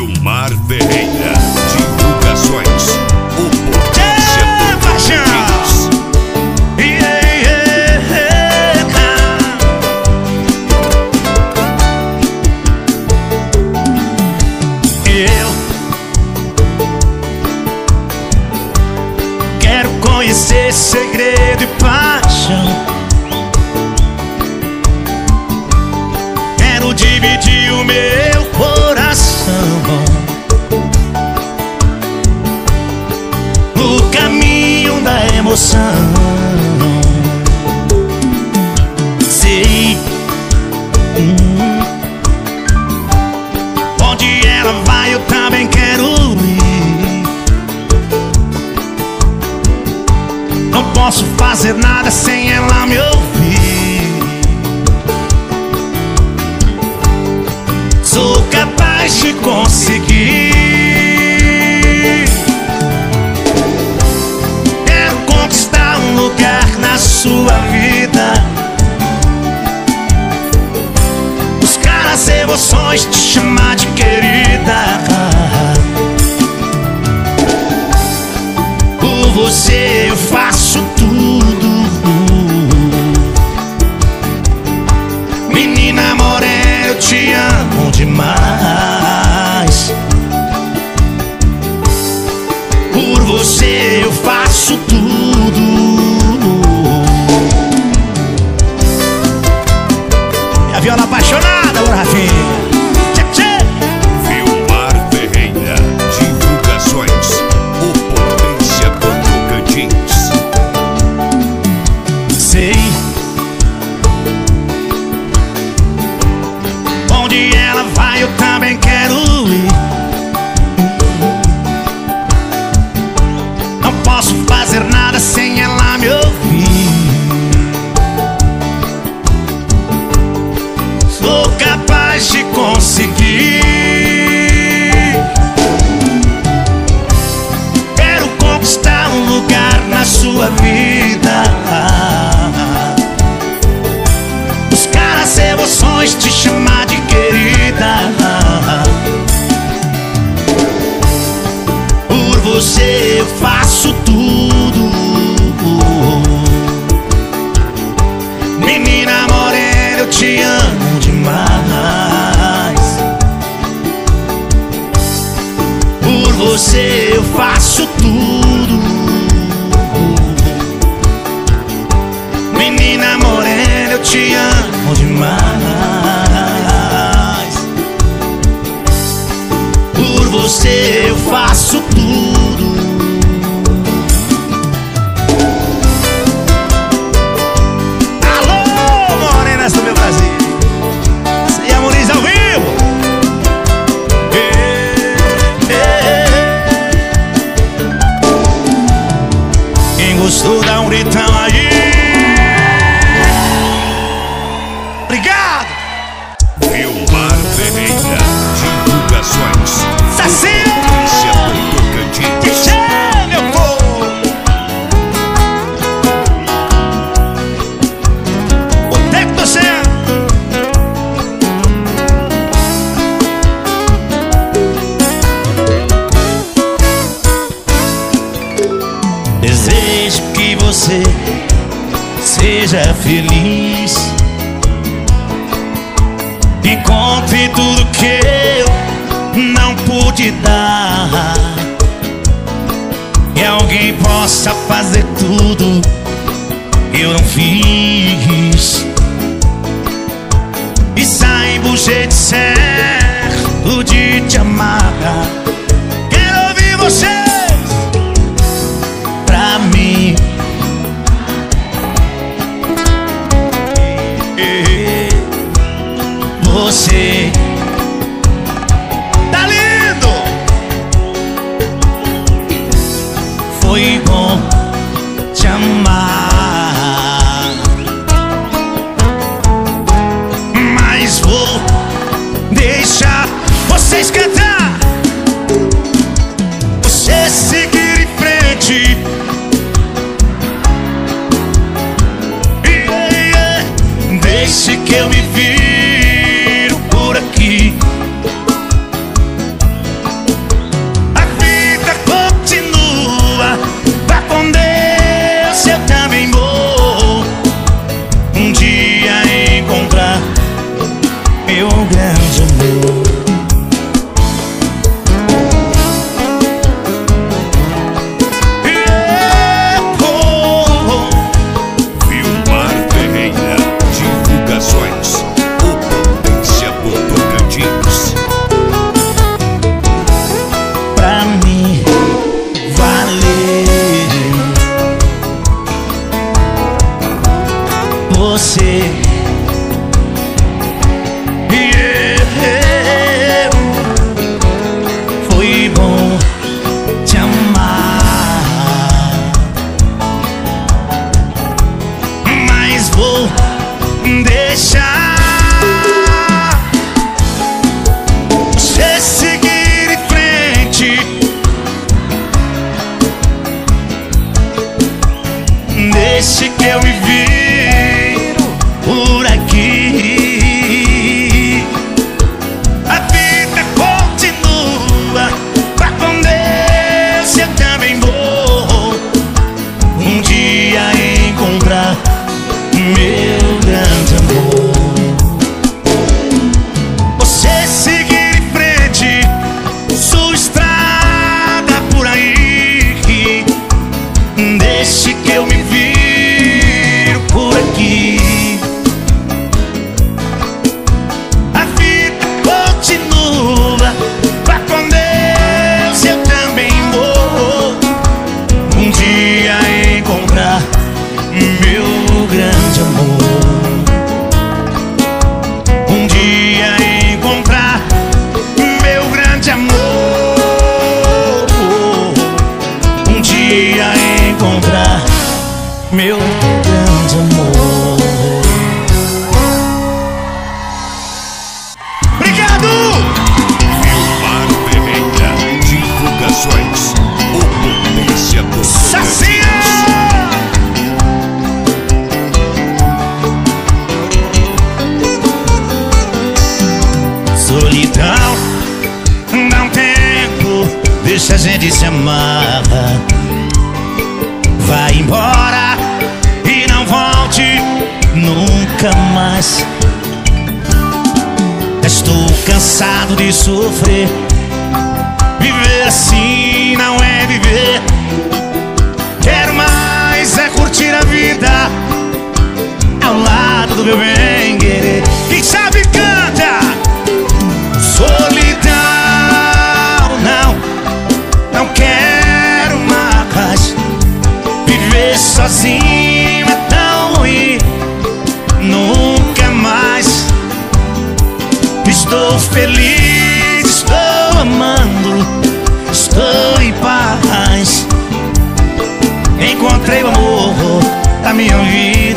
Vilmar Ferreira. disse que eu me ver. viver sozinho é tão ruim. Nunca mais estou feliz, estou amando, estou em paz. Encontrei o amor da minha vida.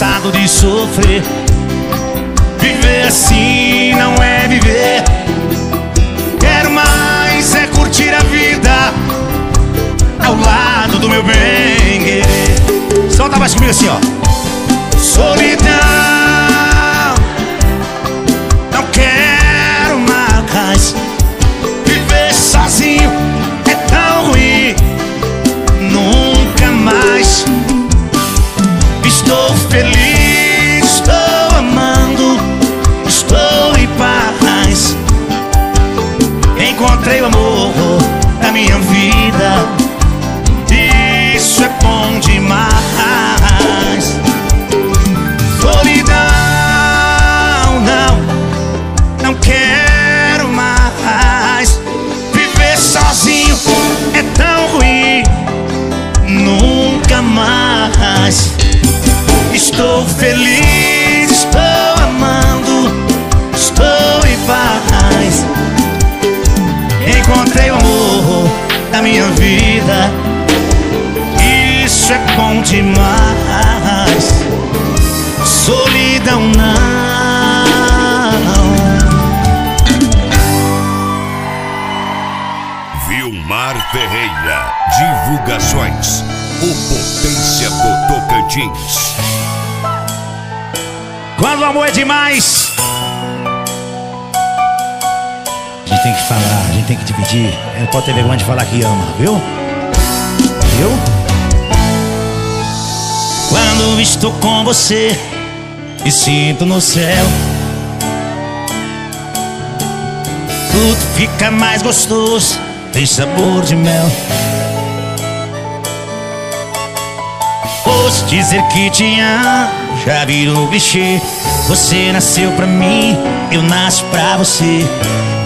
cansado de sofrer. Viver assim não é viver. Quero mais é curtir a vida ao lado do meu bem. Solta mais comigo assim, ó. Solidão. minha vida. vida. Isso é bom demais. Solidão não. Vilmar Ferreira, divulgações. O Potência do Tocantins. Quando o amor é demais, a gente tem que falar, a gente tem que dividir. É não pode ter vergonha de falar que ama, viu? Viu? Quando estou com você, me sinto no céu. Tudo fica mais gostoso, tem sabor de mel. Ouço dizer que te amo, já virou clichê. Você nasceu pra mim, eu nasço pra você.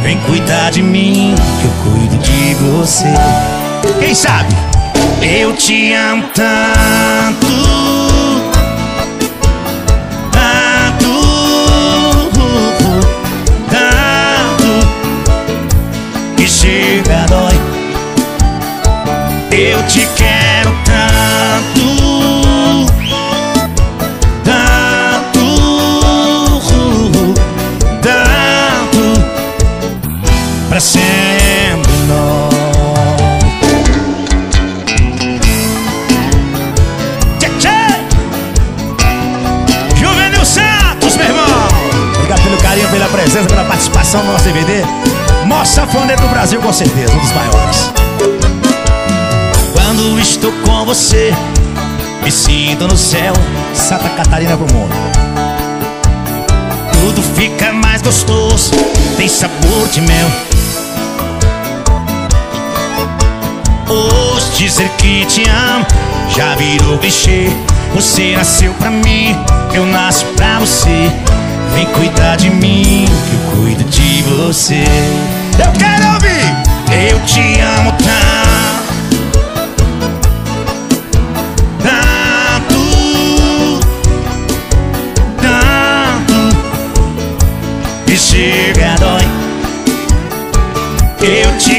Vem cuidar de mim, que eu cuido de você. Quem sabe? Eu te amo tanto. Tanto. Tanto. Que chega, dói. Eu te quero certeza, um dos maiores. Quando estou com você, me sinto no céu. Santa Catarina pro mundo. Tudo fica mais gostoso, tem sabor de mel. Ouço dizer que te amo, já virou clichê. Você nasceu pra mim, eu nasço pra você. Vem cuidar de mim, que eu cuido de você. Eu quero ouvir! Eu te amo tanto. Tanto, tanto E chega, dói Eu te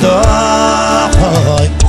chega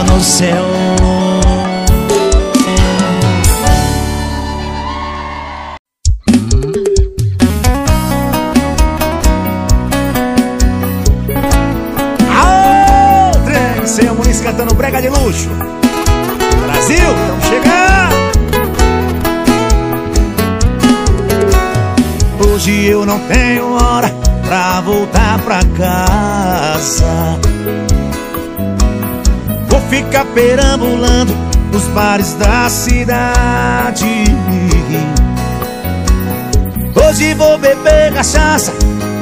sinto no céu. Aô, sem a cantando brega de luxo. Brasil, estamos chegando. Hoje eu não tenho hora pra voltar pra casa. Vou ficar perambulando nos bares da cidade. Hoje vou beber cachaça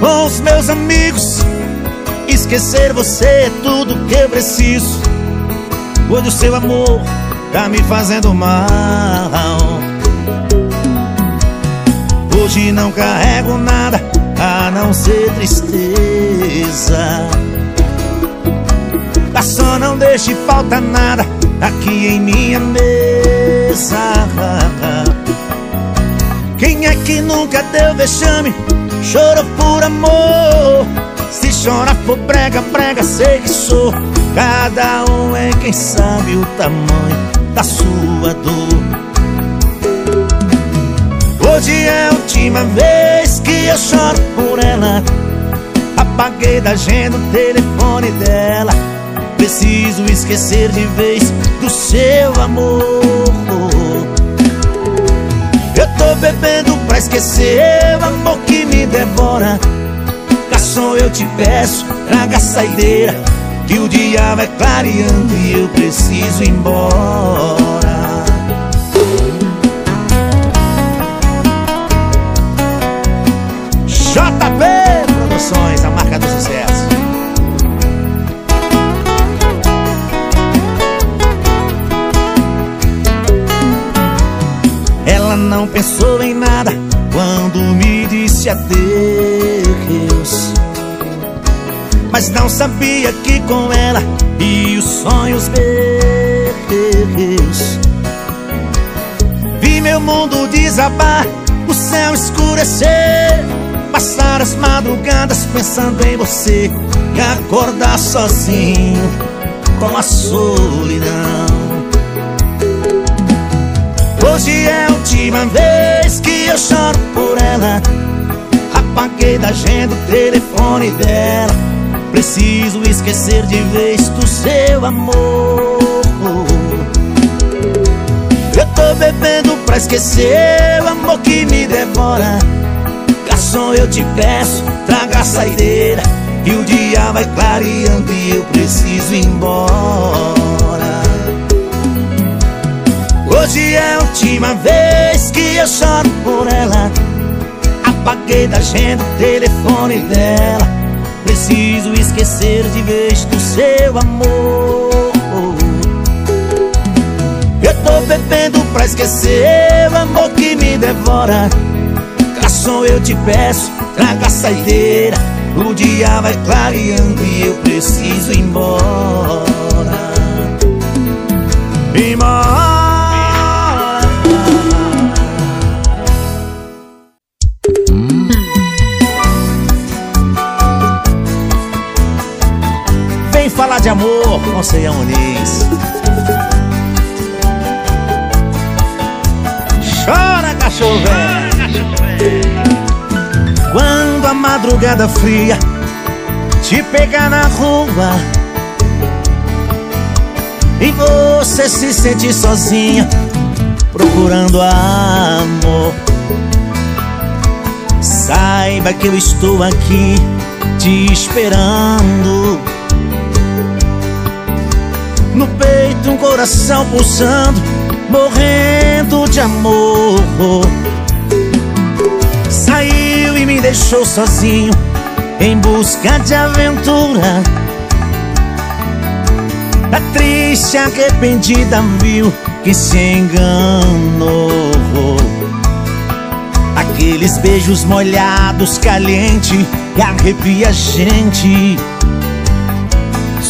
com os meus amigos. Esquecer você é tudo que eu preciso Hoje o seu amor tá me fazendo mal Hoje não carrego nada a não ser tristeza deixe falta nada aqui em minha mesa. Quem é que nunca deu vexame, chorou por amor. Se chora por brega, brega, sei que sou. Cada um é quem sabe o tamanho da sua dor. Hoje é a última vez que eu choro por ela. Apaguei da agenda o telefone dela Preciso esquecer de vez do seu amor. Eu tô bebendo pra esquecer o amor que me devora. Garçom, eu te peço, traga a saideira Que o dia vai clareando e eu preciso ir embora. JP Produções, a marca do sucesso não pensou em nada quando me disse adeus. Mas não sabia que com ela e os sonhos meus Vi meu mundo desabar, o céu escurecer Passar as madrugadas pensando em você E acordar sozinho com a solidão última vez que eu choro por ela Apaguei da agenda o telefone dela. Preciso esquecer de vez do seu amor. Eu tô bebendo pra esquecer o amor que me devora. Garçom, eu te peço, traga a saideira E o dia vai clareando e eu preciso ir embora Hoje é a última vez que eu choro por ela. Apaguei da agenda o telefone dela. Preciso esquecer de vez do seu amor. Eu tô bebendo pra esquecer o amor que me devora. Garçom, eu te peço, traga a saideira. O dia vai clareando e eu preciso ir embora. Embora Ceia Muniz. Chora, cachorro Quando a madrugada fria te pegar na rua e você se sente sozinha procurando amor. Saiba que eu estou aqui te esperando peito um coração pulsando Morrendo de amor. Saiu e me deixou sozinho Em busca de aventura. Tá triste, arrependida, viu Que se enganou. Aqueles beijos molhados, caliente E arrepia a gente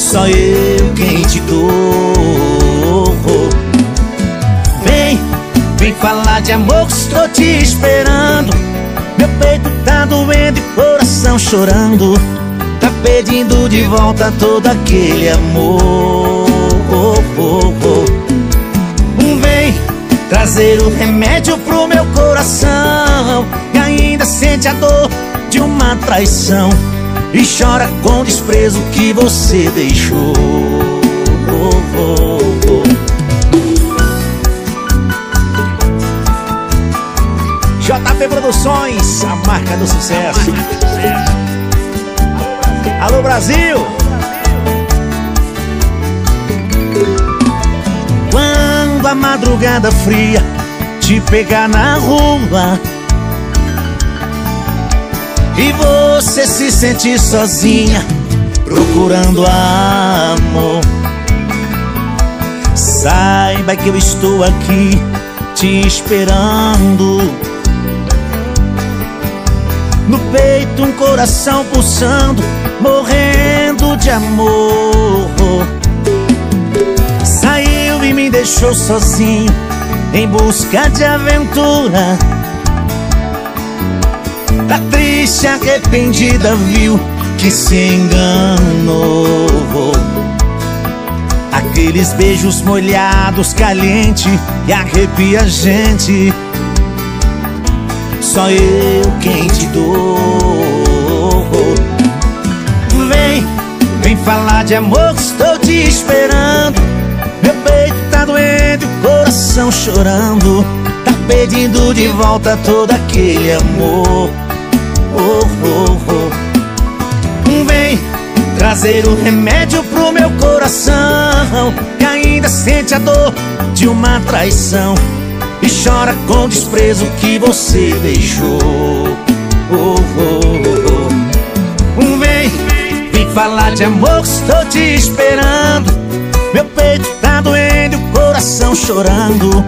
só eu quem te dou. Vem, vem falar de amor que estou te esperando. Meu peito tá doendo e coração chorando. Tá pedindo de volta todo aquele amor. Vem trazer o remédio pro meu coração. E ainda sente a dor de uma traição e chora com desprezo que você deixou. JP Produções, a marca do sucesso. Alô Brasil! Quando a madrugada fria te pegar na rua e você se sente sozinha Procurando amor. Saiba que eu estou aqui Te esperando. No peito um coração pulsando Morrendo de amor. Saiu e me deixou sozinho Em busca de aventura Tá triste, arrependida, viu que se enganou. Aqueles beijos molhados, caliente e arrepia a gente. Só eu quem te dou. Vem, vem falar de amor estou te esperando. Meu peito tá doendo, coração chorando. Tá pedindo de volta todo aquele amor oh. Vem trazer o remédio pro meu coração Que ainda sente a dor de uma traição E chora com desprezo que você deixou. Vem, vem falar de amor que estou te esperando Meu peito tá doendo, o coração chorando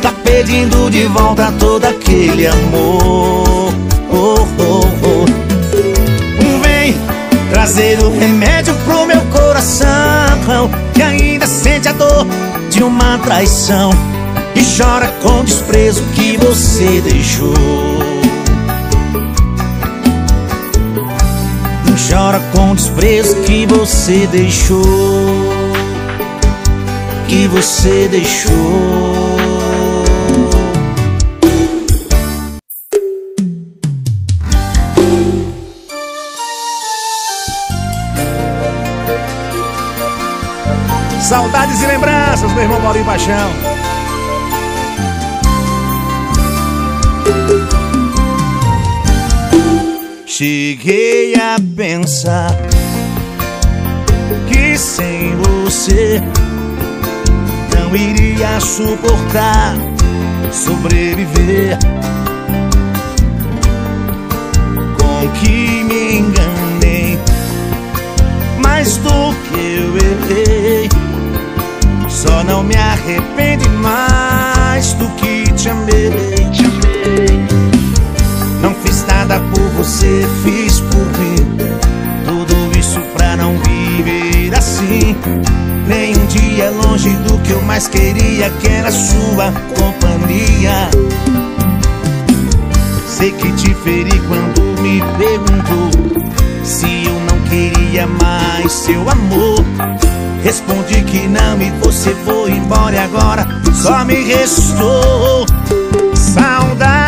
Tá Pedindo de volta todo aquele amor oh, oh. Vem trazer o remédio pro meu coração Que ainda sente a dor de uma traição E chora com desprezo que você deixou Chora com desprezo que você deixou Que você deixou Saudades e lembranças, meu irmão Maurinho Paixão. Cheguei a pensar que sem você não iria suportar sobreviver. Com que me enganei, mais do que eu errei. Só não me arrepende mais do que te amei. Te amei. Não fiz nada por você, fiz por mim. Tudo isso pra não viver assim. Nem um dia longe do que eu mais queria, que era sua companhia. Sei que te feri quando me perguntou se eu não queria mais seu amor. Respondi que não e você foi embora e agora só me restou saudades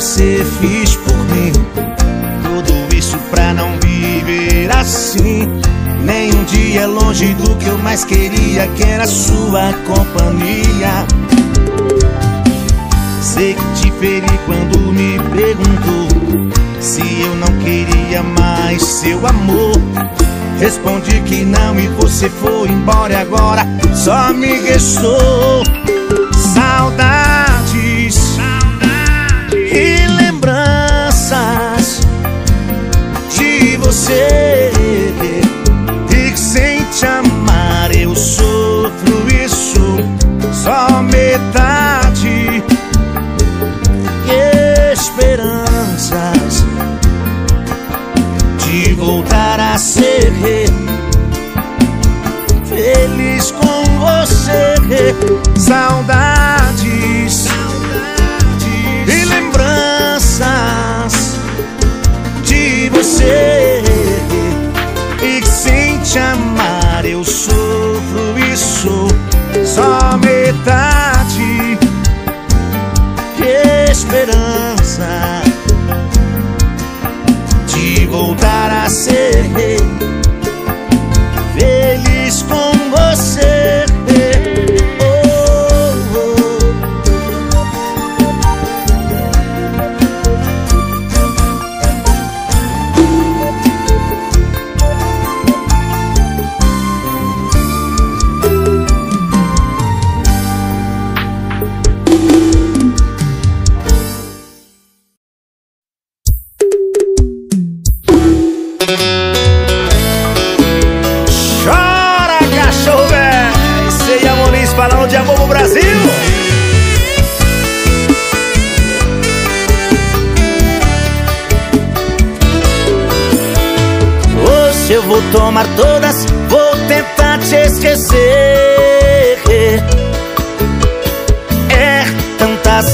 você, fiz por mim. Tudo isso pra não viver assim. Nem um dia longe do que eu mais queria, que era sua companhia. Sei que te feri quando me perguntou se eu não queria mais seu amor. Respondi que não e você foi embora e agora só me restou saudades você. E sem te amar eu sofro sou só metade. Esperanças de voltar a ser feliz com você. Saudades,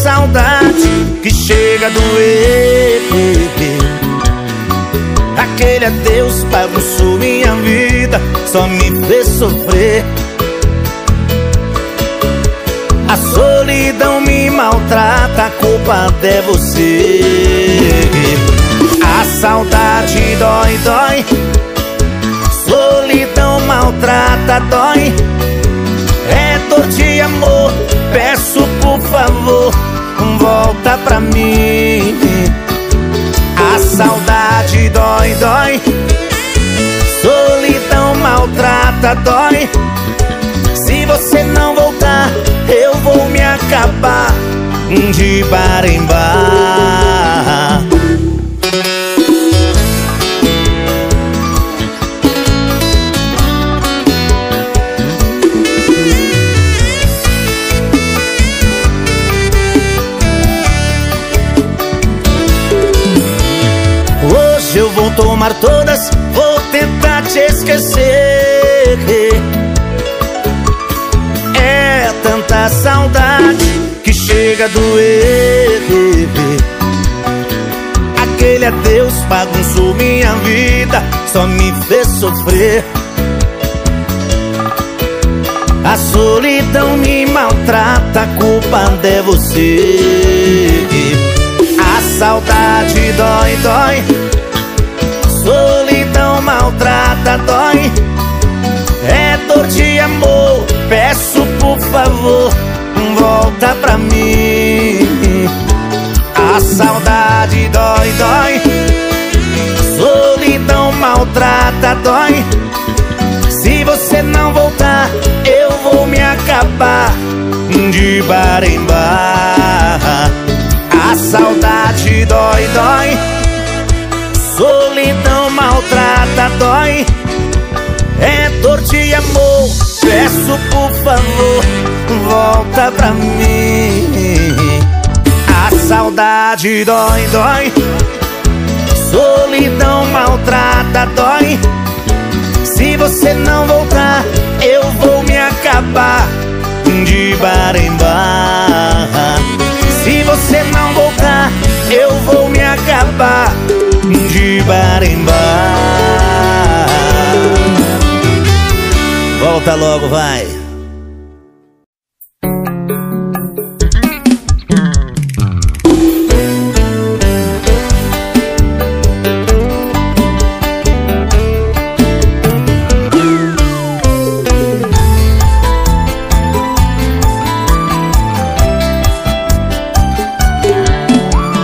saudade que chega a doer. Aquele adeus bagunçou minha vida, só me fez sofrer. A solidão me maltrata, a culpa é você. A saudade dói, dói. Solidão maltrata, dói. É dor de amor, peço por favor, volta pra mim. A saudade dói, dói. Solidão maltrata, dói. Se você não voltar, eu vou me acabar de bar em bar. Tomar todas, vou tentar te esquecer. É tanta saudade que chega a doer. Aquele adeus bagunçou minha vida, só me fez sofrer. A solidão me maltrata, a culpa é você. A saudade dói, dói. Dói. É dor de amor, peço por favor, volta pra mim. A saudade dói, dói. Solidão maltrata, dói. Se você não voltar, eu vou me acabar de bar em bar. A saudade dói, dói. Solidão maltrata, dói. É dor de amor, peço por favor, volta pra mim. A saudade dói, dói. Solidão maltrata, dói. Se você não voltar, eu vou me acabar de bar em bar. Se você não voltar, eu vou me acabar de bar em bar. Volta logo, vai.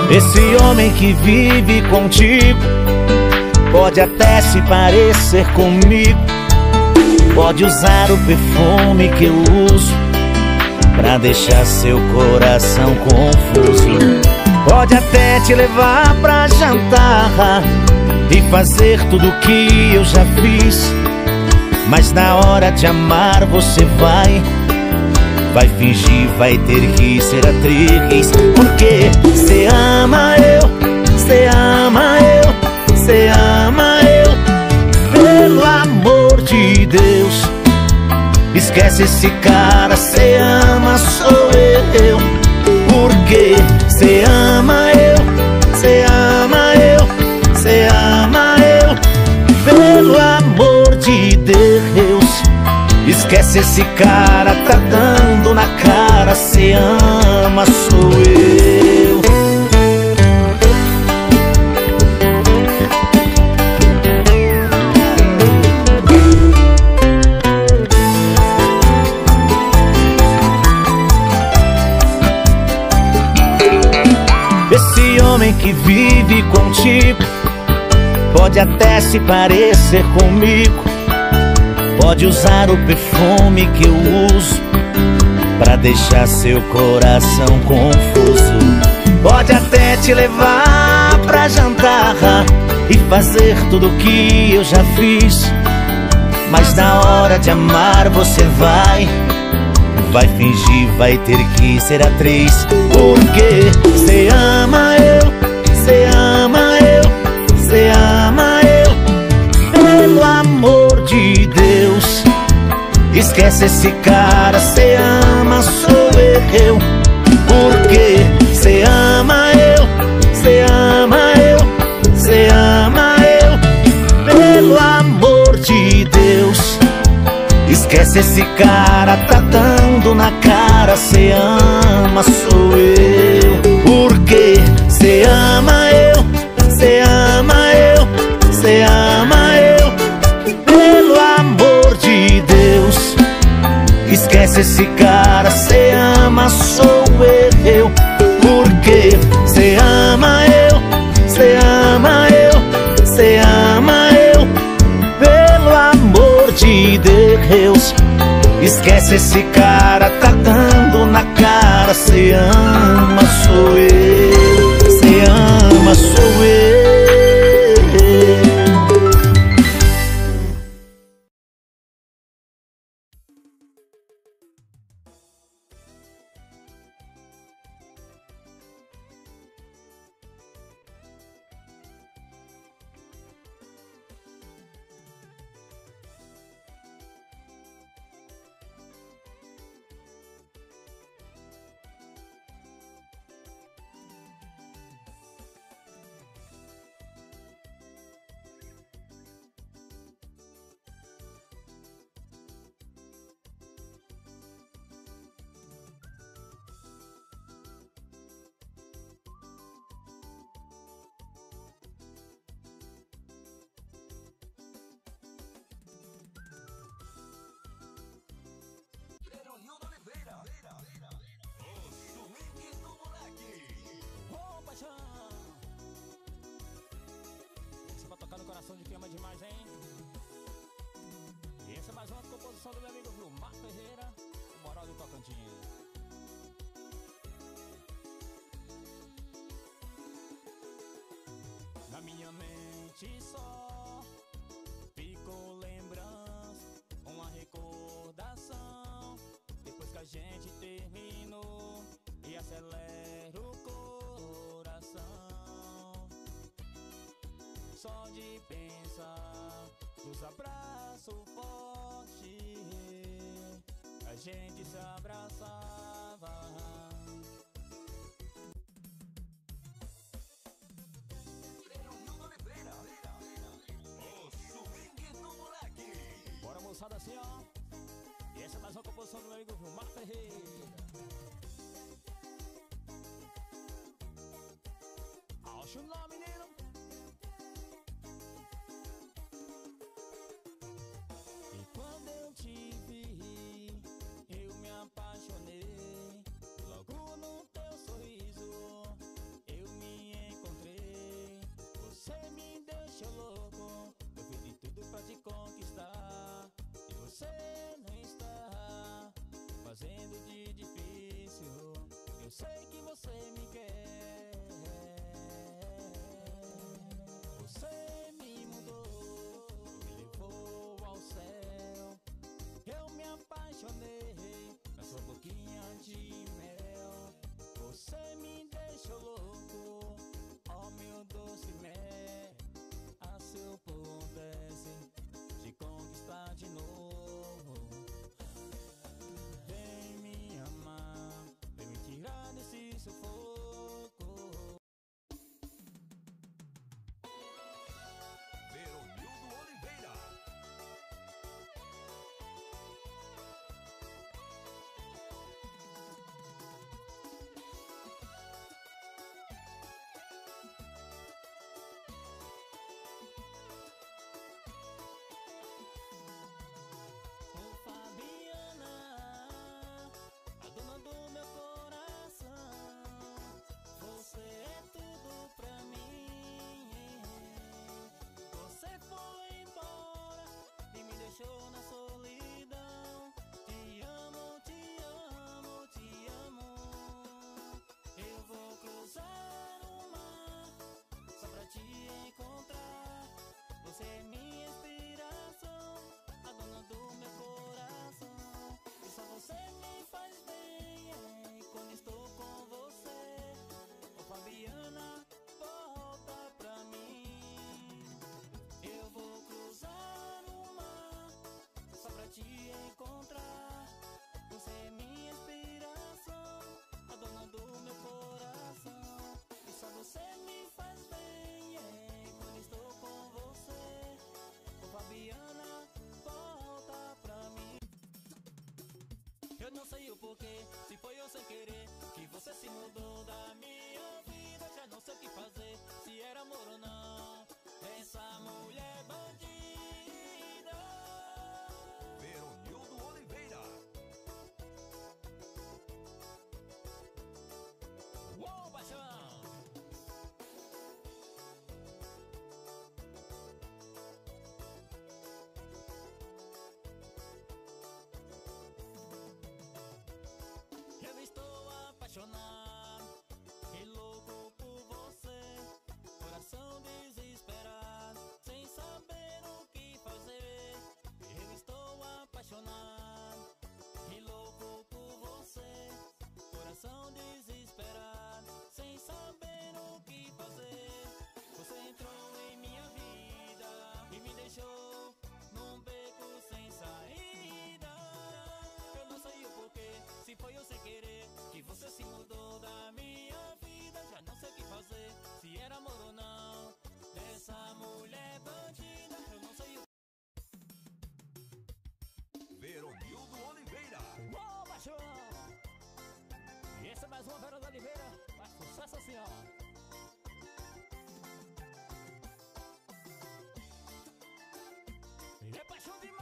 Esse homem que vive contigo pode até se parecer comigo. Pode usar o perfume que eu uso pra deixar seu coração confuso. Pode até te levar pra jantar e fazer tudo que eu já fiz. Mas na hora de amar você vai Vai fingir, vai ter que ser atriz Porque cê ama eu, cê ama eu, cê ama eu Deus. Esquece esse cara, cê ama sou eu. Porque cê ama eu, cê ama eu, cê ama eu. Pelo amor de Deus. Esquece esse cara, tá dando na cara, cê ama, sou eu. Que vive contigo. Pode até se parecer comigo. Pode usar o perfume que eu uso Pra deixar seu coração confuso. Pode até te levar pra jantar E fazer tudo que eu já fiz. Mas na hora de amar você vai Vai fingir, vai ter que ser atriz. Porque você ama eu, você ama eu, você ama eu. Pelo amor de Deus Esquece esse cara, você ama, sou eu. Porque você ama eu, você ama eu Você ama eu. Pelo amor de Deus Esquece esse cara, tá dando na cara. Você ama, sou eu. Cê ama eu, cê ama eu, cê ama eu. Pelo amor de Deus. Esquece esse cara, cê ama, sou eu. Porque cê ama eu, cê ama eu, cê ama eu. Pelo amor de Deus. Esquece esse cara, tá dando na cara. Cê ama, sou eu. Ama, sou eu. Só ficou lembrança, uma recordação. Depois que a gente terminou e acelera o coração. Só de pensar nos abraços fortes, a gente se abraçava. Moçada assim ó. E essa é mais uma composição do meu amigo Vilmar Ferreira. Acho o nome, okay. mais uma Vera da Oliveira. Faz sucesso assim, ó. Minha paixão demais.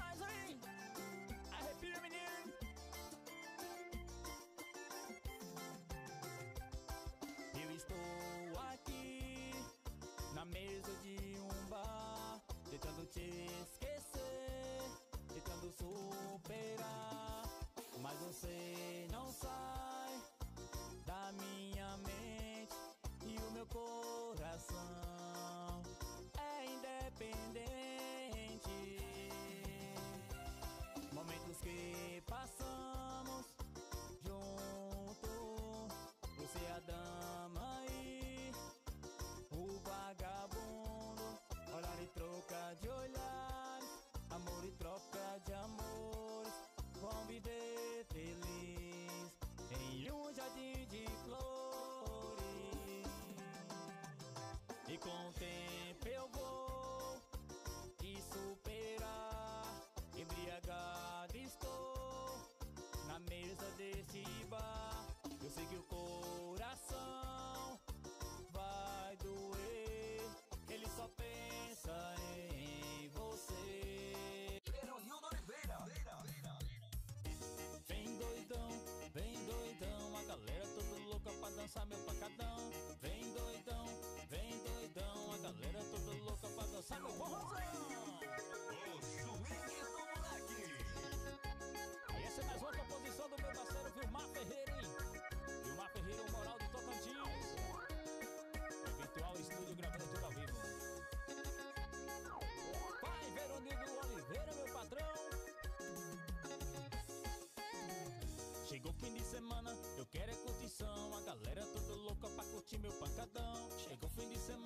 Chegou fim de semana, eu quero é curtição. A galera toda louca pra curtir meu pancadão. Chegou fim de semana.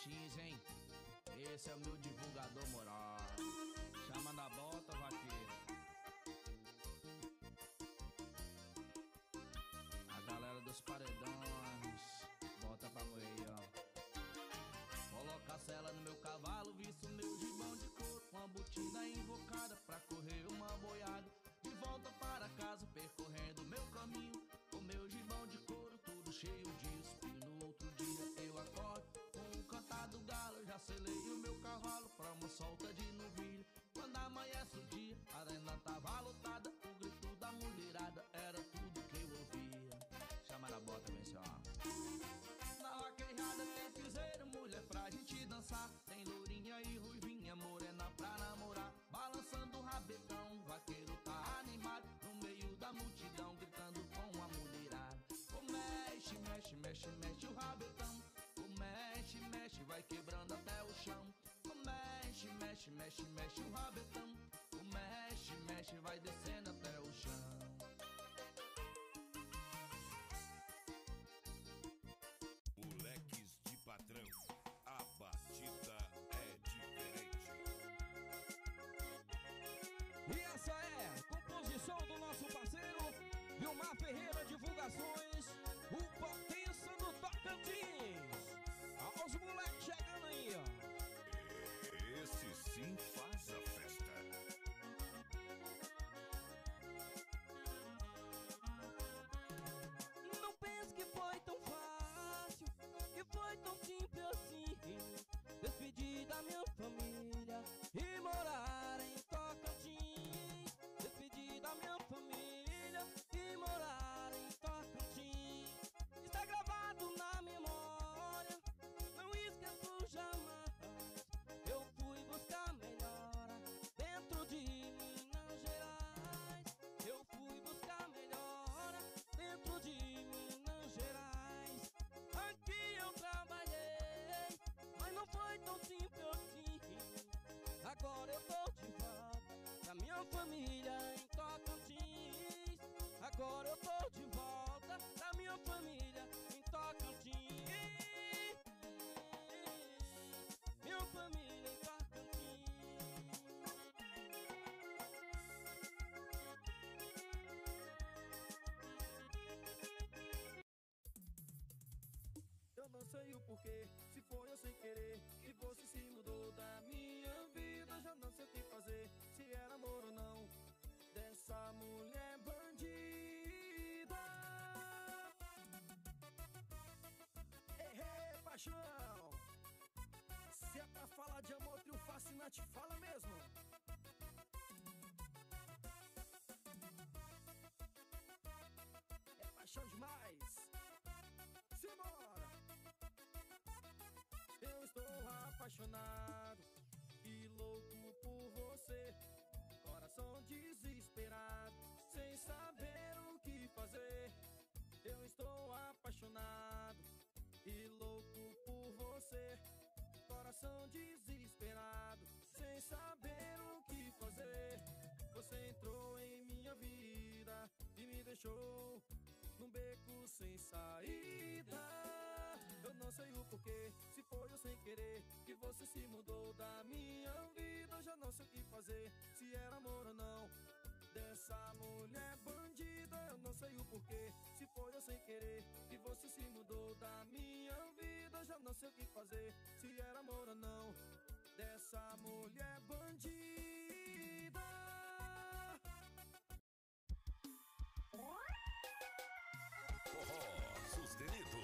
Martins, hein? Esse é o meu divulgador moral. vaqueiro tá animado no meio da multidão, gritando com a mulherada. Oh, mexe, mexe, mexe, mexe o rabetão. Oh, mexe, mexe, vai quebrando até o chão. Oh, mexe, mexe, mexe, mexe o rabetão. Oh, mexe, mexe, vai descendo até o chão. Divulgações, o Potência do Tocantins. Olha os moleques chegando aí, ó. Esse sim faz a festa. Não pense que foi tão fácil, que foi tão simples assim. Despedir da minha minha família em Tocantins. Minha família em Tocantins. Eu não sei o porquê, se foi eu sem querer Que você se mudou da minha paixão Se é pra falar de amor, trio fascinante, fala mesmo. É paixão demais. Simbora! Eu estou apaixonado Coração desesperado, sem saber o que fazer. Você entrou em minha vida e me deixou num beco sem saída. Eu não sei o porquê, se foi eu sem querer, que você se mudou da minha vida. Eu já não sei o que fazer, se era amor ou não. Dessa mulher bandida, eu não sei o porquê, se foi eu sem querer, que você se mudou da minha Eu já não sei o que fazer, se era amor ou não. Dessa mulher bandida. Forró sustenido.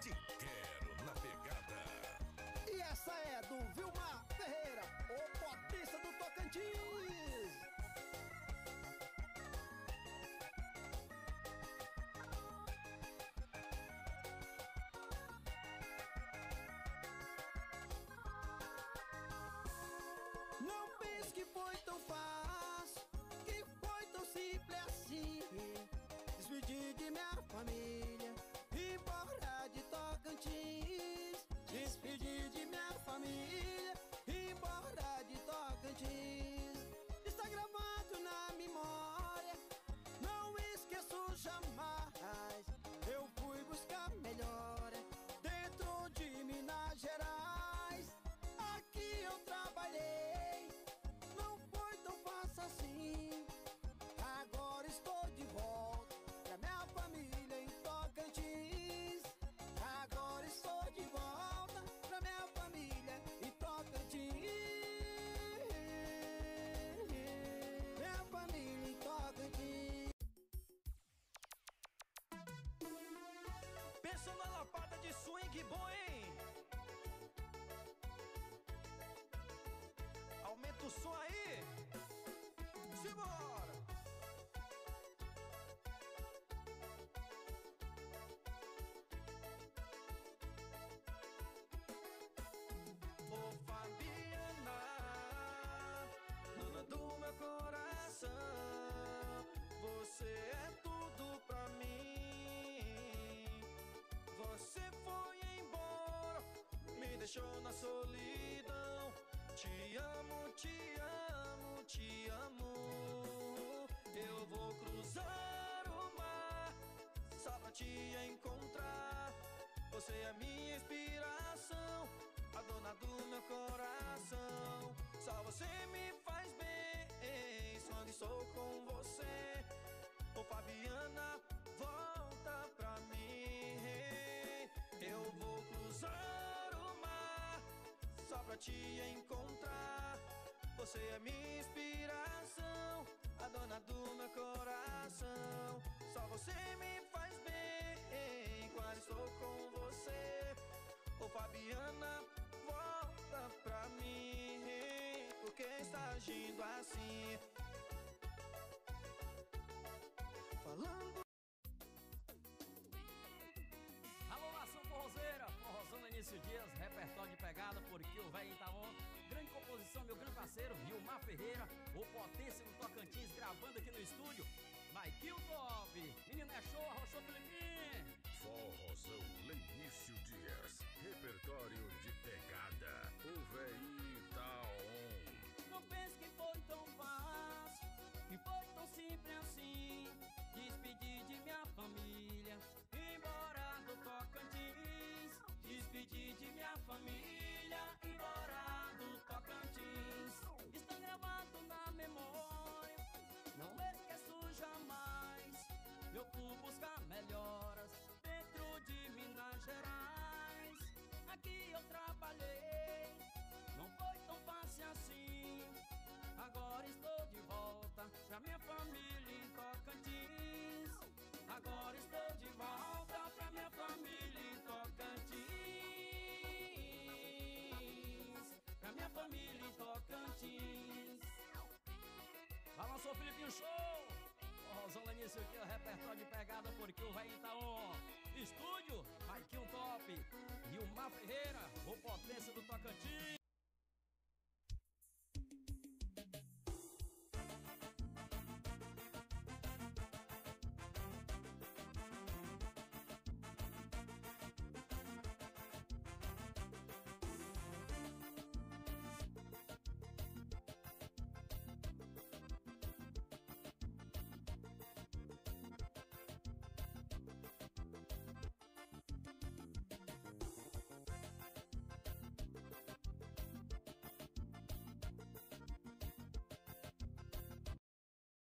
Te quero na pegada. E essa é do Vilmar Ferreira, o potência do Tocantins. Foi tão fácil, que foi tão simples assim. Despedir de minha família, ir embora de Tocantins. Despedir de minha família, ir embora de Tocantins. Está gravado na memória, não esqueço jamais. Eu fui buscar melhora dentro de Minas Gerais. Aumenta aí. Simbora! Ô Fabiana, dona do meu coração, você é tudo pra mim. deixou na solidão. Te amo, te encontrar. Você é minha inspiração, a dona do meu coração. Só você me faz bem quando estou com você. Ô Fabiana, volta pra mim. Eu vou cruzar o mar só pra te encontrar. Você é minha inspiração, a dona do meu coração. Só você me estou com você. Ô Fabiana, volta pra mim. Por que está agindo assim? Falando Alô, nação forrozeira, forrozão no início dias, repertório de pegada, porque o velho Itaú, grande composição, meu grande parceiro, Vilmar Ferreira, o Potência do Tocantins, gravando aqui no estúdio, Michael Top, menino é show, arrochou mim, Forrozão Lenício Dias. Repertório de pegada. O véi tá on. Não pense que foi tão fácil, que foi tão simples assim. Despedir de minha família, embora do Tocantins. Despedir de minha família, Aqui eu trabalhei, não foi tão fácil assim. Agora estou de volta pra minha família em Tocantins. Agora estou de volta pra minha família em Tocantins. Pra minha família em Tocantins. balançou Filipinho Show, no início aqui, o repertório de pegada, porque o velho tá on, estúdio, Michael Top, Vilmar Ferreira, o Potência do Tocantins,